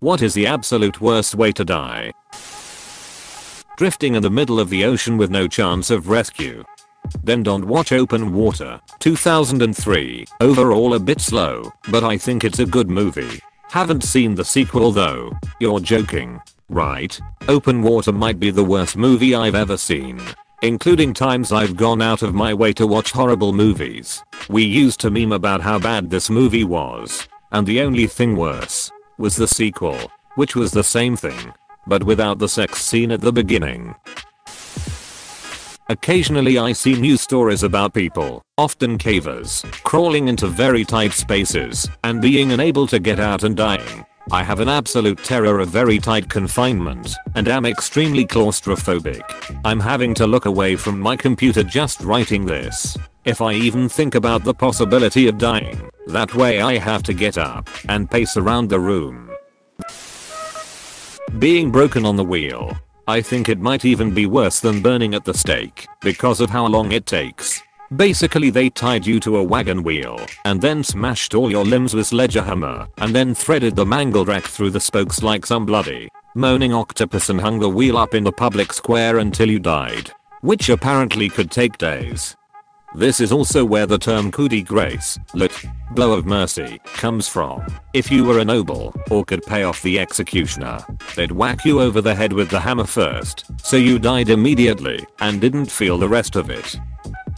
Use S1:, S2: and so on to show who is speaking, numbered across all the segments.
S1: What is the absolute worst way to die? Drifting in the middle of the ocean with no chance of rescue. Then don't watch Open Water, 2003. Overall a bit slow, but I think it's a good movie. Haven't seen the sequel though. You're joking, right? Open Water might be the worst movie I've ever seen. Including times I've gone out of my way to watch horrible movies. We used to meme about how bad this movie was. And the only thing worse was the sequel, which was the same thing, but without the sex scene at the beginning. Occasionally I see news stories about people, often cavers, crawling into very tight spaces and being unable to get out and dying. I have an absolute terror of very tight confinement and am extremely claustrophobic. I'm having to look away from my computer just writing this. If I even think about the possibility of dying, that way I have to get up and pace around the room. Being broken on the wheel. I think it might even be worse than burning at the stake because of how long it takes. Basically they tied you to a wagon wheel and then smashed all your limbs with sledgehammer and then threaded the mangled rack through the spokes like some bloody moaning octopus and hung the wheel up in the public square until you died. Which apparently could take days. This is also where the term coup de grace, lit, blow of mercy, comes from. If you were a noble, or could pay off the executioner, they'd whack you over the head with the hammer first, so you died immediately, and didn't feel the rest of it.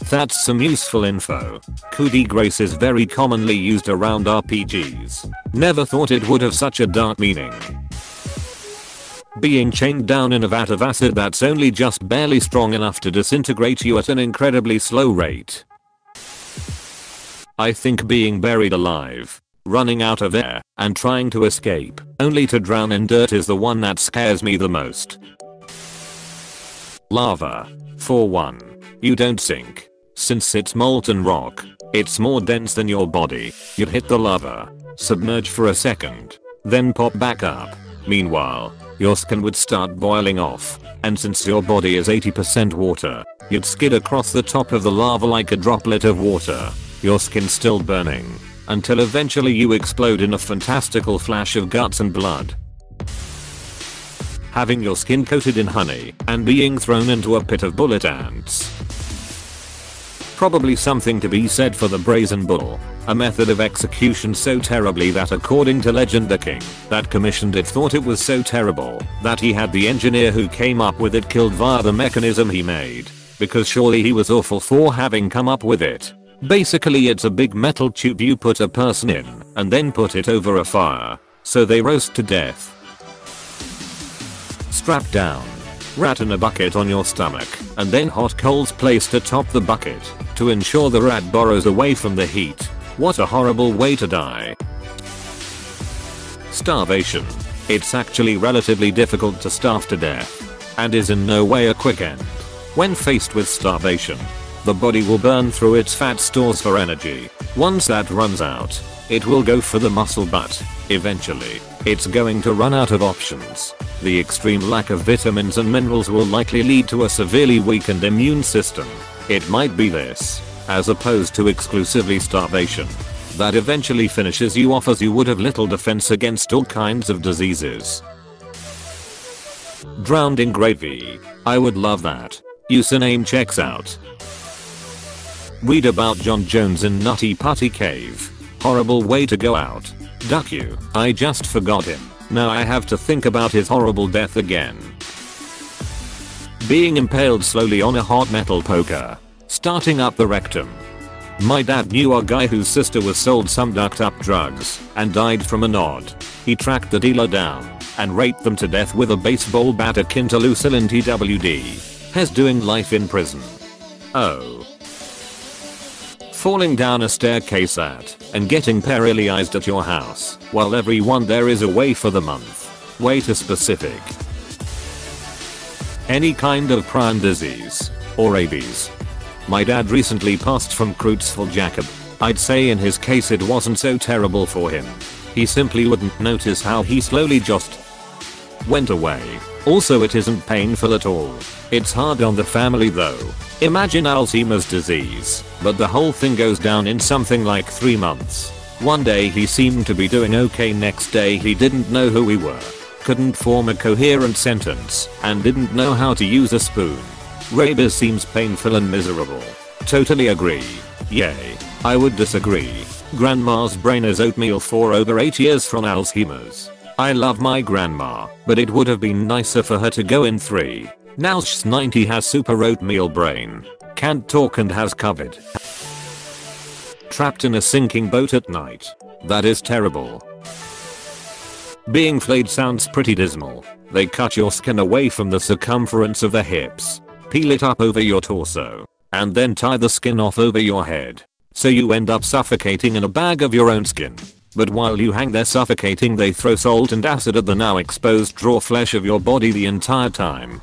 S1: That's some useful info. Coup de grace is very commonly used around RPGs. Never thought it would have such a dark meaning. Being chained down in a vat of acid that's only just barely strong enough to disintegrate you at an incredibly slow rate. I think being buried alive, running out of air, and trying to escape, only to drown in dirt is the one that scares me the most. Lava. For one, you don't sink. Since it's molten rock, it's more dense than your body. You'd hit the lava, submerge for a second, then pop back up. Meanwhile, your skin would start boiling off, and since your body is 80% water, you'd skid across the top of the lava like a droplet of water, your skin still burning, until eventually you explode in a fantastical flash of guts and blood. Having your skin coated in honey and being thrown into a pit of bullet ants. Probably something to be said for the brazen bull, a method of execution so terribly that according to legend the king that commissioned it thought it was so terrible that he had the engineer who came up with it killed via the mechanism he made, because surely he was awful for having come up with it. Basically it's a big metal tube you put a person in and then put it over a fire, so they roast to death. Strap down. Rat in a bucket on your stomach, and then hot coals placed atop the bucket to ensure the rat burrows away from the heat. What a horrible way to die. Starvation. It's actually relatively difficult to starve to death, and is in no way a quick end. When faced with starvation, the body will burn through its fat stores for energy. Once that runs out, it will go for the muscle but, eventually, it's going to run out of options. The extreme lack of vitamins and minerals will likely lead to a severely weakened immune system. It might be this, as opposed to exclusively starvation, that eventually finishes you off as you would have little defense against all kinds of diseases. Drowned in gravy. I would love that. Username checks out. Read about John Jones in Nutty Putty Cave. Horrible way to go out. Duck you. I just forgot him. Now I have to think about his horrible death again. Being impaled slowly on a hot metal poker. Starting up the rectum. My dad knew a guy whose sister was sold some ducked up drugs and died from a nod. He tracked the dealer down and raped them to death with a baseball bat akin to Lucille TWD. Has doing life in prison. Oh. Falling down a staircase at and getting paralyzed at your house while everyone there is away for the month. Way too specific. Any kind of prion disease or rabies. My dad recently passed from Creutzfeldt Jakob. I'd say in his case it wasn't so terrible for him. He simply wouldn't notice how he slowly just went away. Also it isn't painful at all. It's hard on the family though. Imagine Alzheimer's disease, but the whole thing goes down in something like 3 months. One day he seemed to be doing okay next day he didn't know who we were. Couldn't form a coherent sentence and didn't know how to use a spoon. Rabies seems painful and miserable. Totally agree. Yay. I would disagree. Grandma's brain is oatmeal for over 8 years from Alzheimer's. I love my grandma, but it would have been nicer for her to go in 3. Now she's 90 has super oatmeal brain. Can't talk and has COVID. Trapped in a sinking boat at night. That is terrible. Being flayed sounds pretty dismal. They cut your skin away from the circumference of the hips, peel it up over your torso, and then tie the skin off over your head. So you end up suffocating in a bag of your own skin. But while you hang there suffocating they throw salt and acid at the now exposed raw flesh of your body the entire time.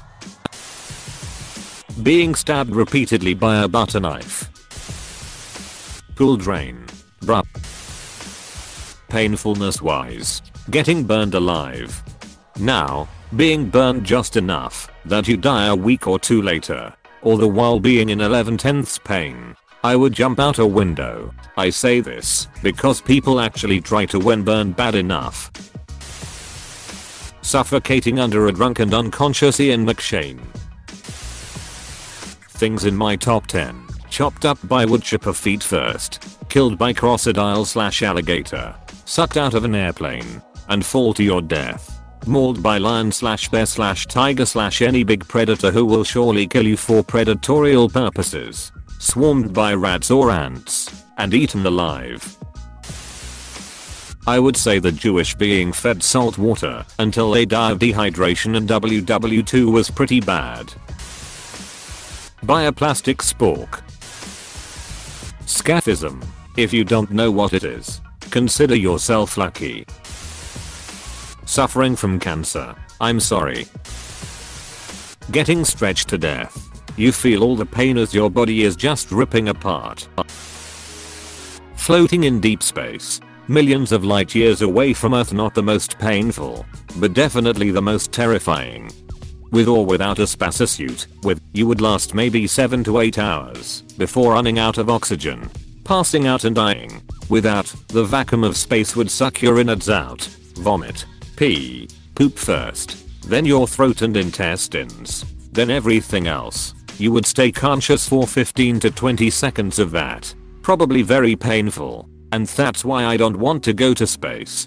S1: Being stabbed repeatedly by a butter knife. Pool drain. Bruh. Painfulness wise. Getting burned alive. Now, being burned just enough that you die a week or two later. All the while being in 11 tenths pain. I would jump out a window. I say this because people actually try to when burned bad enough. Suffocating under a drunk and unconscious Ian McShane. Things in my top 10. Chopped up by woodchipper feet first. Killed by crocodile slash alligator. Sucked out of an airplane. And fall to your death. Mauled by lion slash bear slash tiger slash any big predator who will surely kill you for predatorial purposes swarmed by rats or ants, and eaten alive. I would say the Jewish being fed salt water until they die of dehydration and WW2 was pretty bad. Buy a plastic spork. Scaphism. If you don't know what it is, consider yourself lucky. Suffering from cancer. I'm sorry. Getting stretched to death. You feel all the pain as your body is just ripping apart. Floating in deep space. Millions of light years away from Earth not the most painful, but definitely the most terrifying. With or without a spacesuit, with, you would last maybe 7 to 8 hours before running out of oxygen, passing out and dying. Without, the vacuum of space would suck your innards out, vomit, pee, poop first, then your throat and intestines, then everything else. You would stay conscious for 15 to 20 seconds of that. Probably very painful. And that's why I don't want to go to space.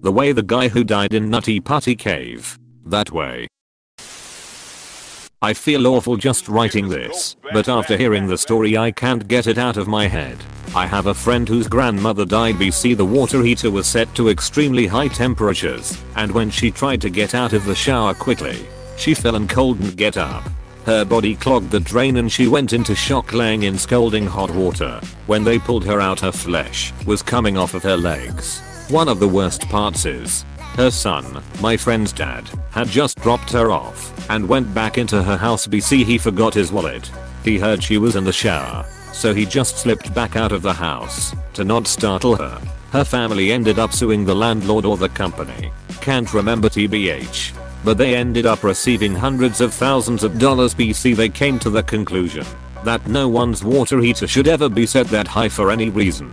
S1: The way the guy who died in Nutty Putty Cave. That way. I feel awful just writing this, but after hearing the story I can't get it out of my head. I have a friend whose grandmother died BC the water heater was set to extremely high temperatures, and when she tried to get out of the shower quickly, she fell and couldn't get up. Her body clogged the drain and she went into shock laying in scalding hot water. When they pulled her out her flesh was coming off of her legs. One of the worst parts is, her son, my friend's dad, had just dropped her off and went back into her house BC he forgot his wallet. He heard she was in the shower, so he just slipped back out of the house to not startle her. Her family ended up suing the landlord or the company. Can't remember tbh but they ended up receiving hundreds of thousands of dollars BC they came to the conclusion that no one's water heater should ever be set that high for any reason.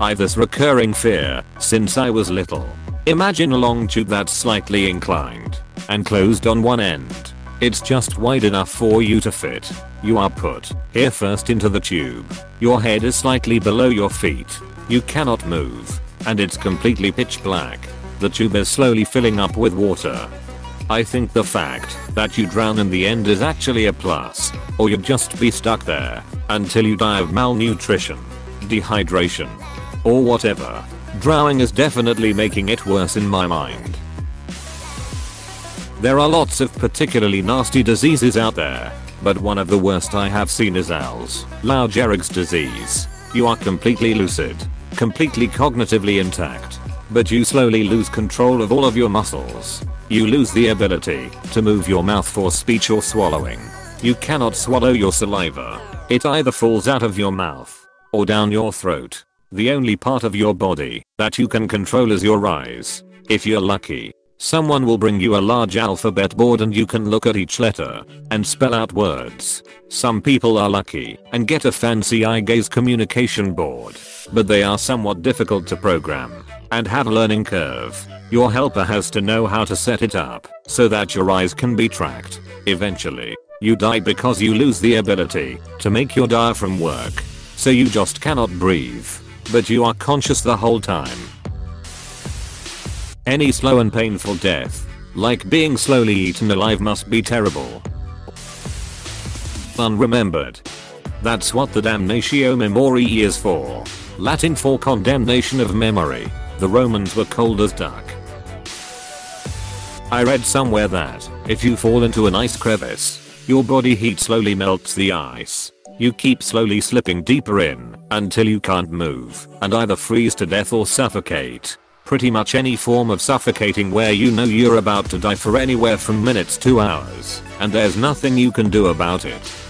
S1: I've this recurring fear since I was little. Imagine a long tube that's slightly inclined and closed on one end. It's just wide enough for you to fit. You are put here first into the tube. Your head is slightly below your feet. You cannot move. And it's completely pitch black. The tube is slowly filling up with water. I think the fact that you drown in the end is actually a plus, or you'd just be stuck there until you die of malnutrition, dehydration, or whatever. Drowning is definitely making it worse in my mind. There are lots of particularly nasty diseases out there, but one of the worst I have seen is ALS, Lou Gehrig's disease. You are completely lucid, completely cognitively intact, but you slowly lose control of all of your muscles. You lose the ability to move your mouth for speech or swallowing. You cannot swallow your saliva. It either falls out of your mouth or down your throat. The only part of your body that you can control is your eyes. If you're lucky. Someone will bring you a large alphabet board and you can look at each letter and spell out words. Some people are lucky and get a fancy eye gaze communication board, but they are somewhat difficult to program and have a learning curve. Your helper has to know how to set it up so that your eyes can be tracked. Eventually, you die because you lose the ability to make your diaphragm work. So you just cannot breathe. But you are conscious the whole time. Any slow and painful death, like being slowly eaten alive must be terrible. Unremembered. That's what the damnatio memoriae is for. Latin for condemnation of memory. The Romans were cold as duck. I read somewhere that, if you fall into an ice crevice, your body heat slowly melts the ice. You keep slowly slipping deeper in, until you can't move, and either freeze to death or suffocate. Pretty much any form of suffocating where you know you're about to die for anywhere from minutes to hours, and there's nothing you can do about it.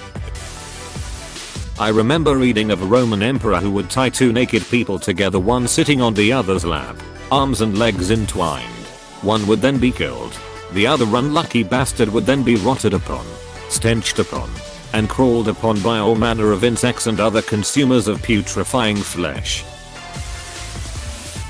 S1: I remember reading of a Roman emperor who would tie two naked people together one sitting on the other's lap, arms and legs entwined. One would then be killed. The other unlucky bastard would then be rotted upon, stenched upon, and crawled upon by all manner of insects and other consumers of putrefying flesh.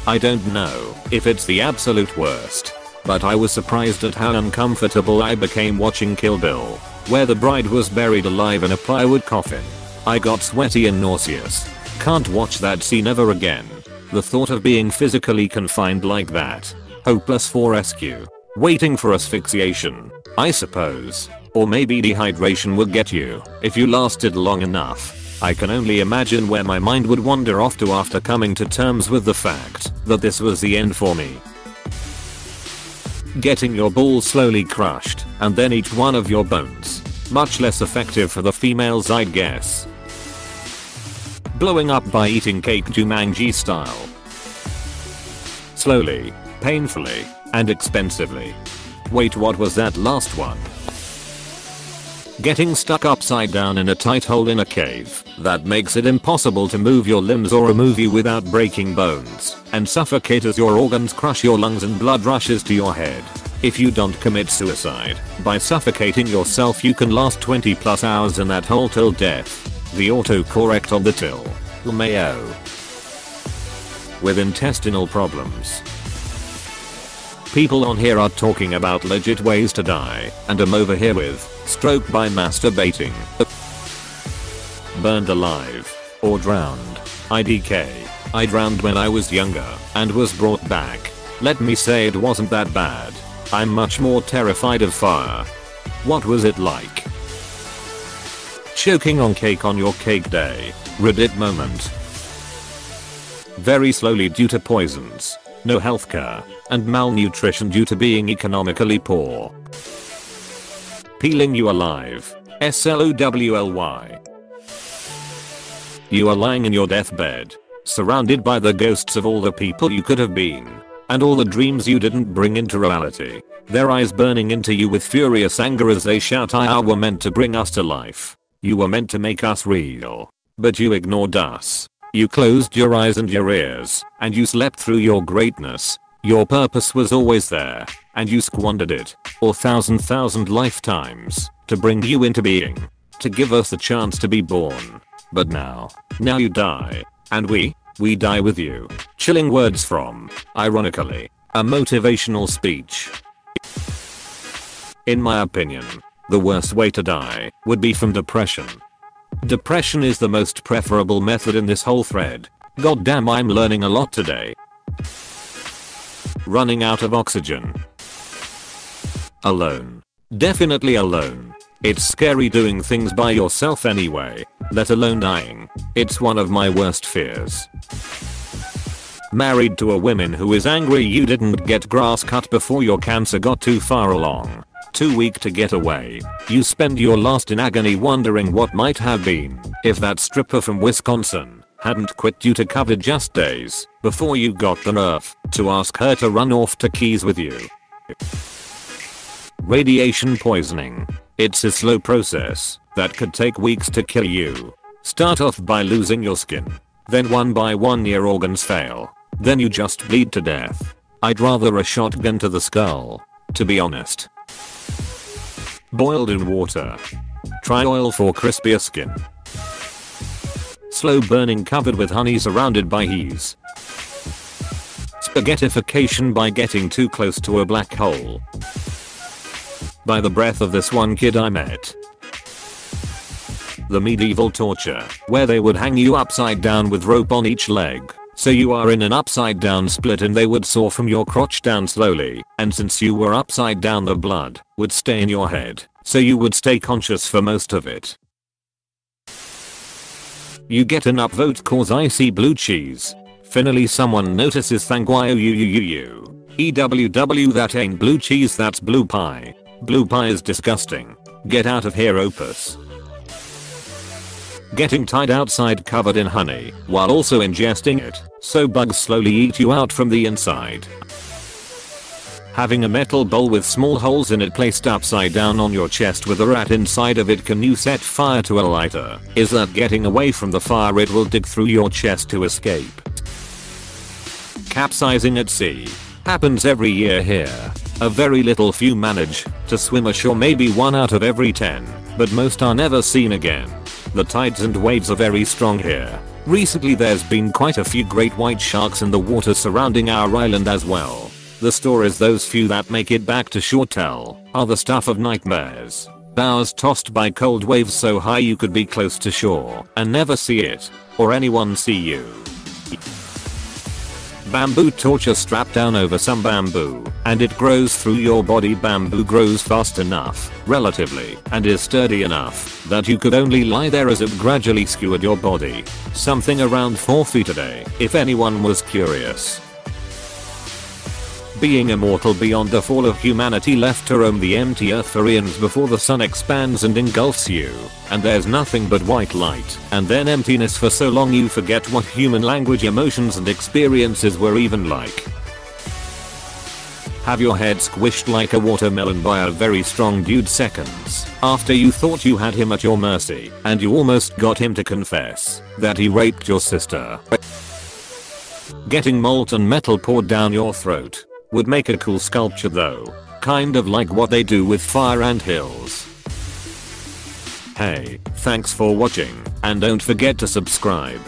S1: I don't know if it's the absolute worst, but I was surprised at how uncomfortable I became watching Kill Bill, where the bride was buried alive in a plywood coffin. I got sweaty and nauseous. Can't watch that scene ever again. The thought of being physically confined like that. Hopeless for rescue. Waiting for asphyxiation. I suppose. Or maybe dehydration would get you if you lasted long enough. I can only imagine where my mind would wander off to after coming to terms with the fact that this was the end for me. Getting your balls slowly crushed and then each one of your bones. Much less effective for the females I'd guess. Blowing up by eating cake Jumanji style. Slowly, painfully, and expensively. Wait what was that last one? Getting stuck upside down in a tight hole in a cave that makes it impossible to move your limbs or a movie without breaking bones and suffocate as your organs crush your lungs and blood rushes to your head. If you don't commit suicide by suffocating yourself you can last 20 plus hours in that hole till death. The autocorrect on the till. Mayo. With intestinal problems. People on here are talking about legit ways to die, and I'm over here with stroke by masturbating, burned alive, or drowned. IDK. I drowned when I was younger and was brought back. Let me say it wasn't that bad. I'm much more terrified of fire. What was it like? Choking on cake on your cake day. Reddit moment. Very slowly due to poisons, no healthcare, and malnutrition due to being economically poor. Peeling you alive. S-L-O-W-L-Y. You are lying in your deathbed, surrounded by the ghosts of all the people you could have been, and all the dreams you didn't bring into reality. Their eyes burning into you with furious anger as they shout I were meant to bring us to life. You were meant to make us real. But you ignored us. You closed your eyes and your ears, and you slept through your greatness. Your purpose was always there, and you squandered it, or thousand thousand lifetimes, to bring you into being. To give us the chance to be born. But now, now you die. And we, we die with you. Chilling words from, ironically, a motivational speech. In my opinion, the worst way to die would be from depression. Depression is the most preferable method in this whole thread. God damn I'm learning a lot today. Running out of oxygen. Alone. Definitely alone. It's scary doing things by yourself anyway, let alone dying. It's one of my worst fears. Married to a woman who is angry you didn't get grass cut before your cancer got too far along. Too weak to get away. You spend your last in agony wondering what might have been if that stripper from Wisconsin hadn't quit due to cover just days before you got the nerve to ask her to run off to Keys with you. Radiation poisoning. It's a slow process that could take weeks to kill you. Start off by losing your skin. Then one by one your organs fail. Then you just bleed to death. I'd rather a shotgun to the skull. To be honest. Boiled in water. Try oil for crispier skin. Slow burning covered with honey surrounded by hees. Spaghettification by getting too close to a black hole. By the breath of this one kid I met. The medieval torture, where they would hang you upside down with rope on each leg. So you are in an upside down split and they would saw from your crotch down slowly, and since you were upside down the blood would stay in your head, so you would stay conscious for most of it. You get an upvote cause I see blue cheese. Finally someone notices thank you you you you you. EWW that ain't blue cheese that's blue pie. Blue pie is disgusting. Get out of here opus. Getting tied outside covered in honey while also ingesting it so bugs slowly eat you out from the inside. Having a metal bowl with small holes in it placed upside down on your chest with a rat inside of it can you set fire to a lighter? Is that getting away from the fire it will dig through your chest to escape? Capsizing at sea. Happens every year here. A very little few manage to swim ashore maybe one out of every 10, but most are never seen again. The tides and waves are very strong here. Recently there's been quite a few great white sharks in the water surrounding our island as well. The stories those few that make it back to shore tell are the stuff of nightmares. Bows tossed by cold waves so high you could be close to shore and never see it or anyone see you. Bamboo torture strapped down over some bamboo and it grows through your body bamboo grows fast enough, relatively, and is sturdy enough that you could only lie there as it gradually skewered your body. Something around 4 feet a day, if anyone was curious being immortal beyond the fall of humanity left to roam the empty earth for eons before the sun expands and engulfs you, and there's nothing but white light, and then emptiness for so long you forget what human language emotions and experiences were even like. Have your head squished like a watermelon by a very strong dude seconds after you thought you had him at your mercy and you almost got him to confess that he raped your sister. Getting molten metal poured down your throat would make a cool sculpture though. Kind of like what they do with fire and hills. Hey, thanks for watching, and don't forget to subscribe.